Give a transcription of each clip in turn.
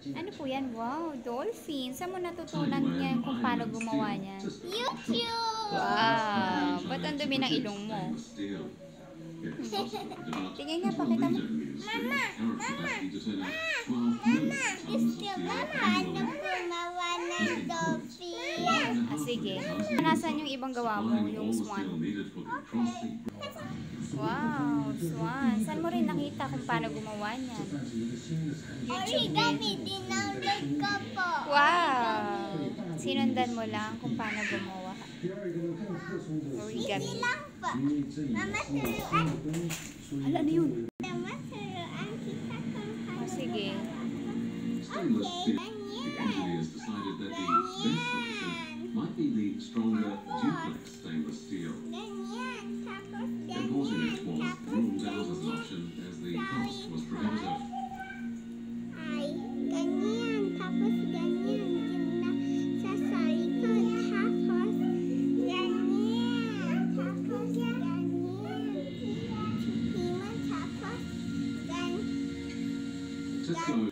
Ano po yan? Wow, dolphin. Saan mo natutunan yan kung paano gumawa niyan? YouTube! Wow, ba't ang dumi ng ilong mo? Tingin nga, pakita mo. Mama! Mama! Mama! Gusto mama ano gumawa ng dolphin? Ah, sige. Nasaan yung ibang gawa mo? Yung swan? Wow, swan. Saan mo rin nakita kung paano gumawa niyan? Origami, dinownload ko po. Wow! Sinundan mo lang kung paano gumawa. Hindi Origami. lang po. Mama, turuan. Hala, ano yun? Mama, turuan kita kung Oh, paano sige. Okay, ganyan. Itself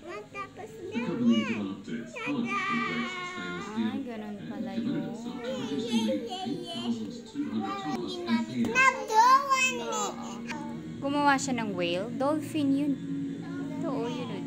to producing the 8,200 tons Nagdawan Oo. Gumawa siya ng whale. Dolphin yun. Ito, oh, yun, oh,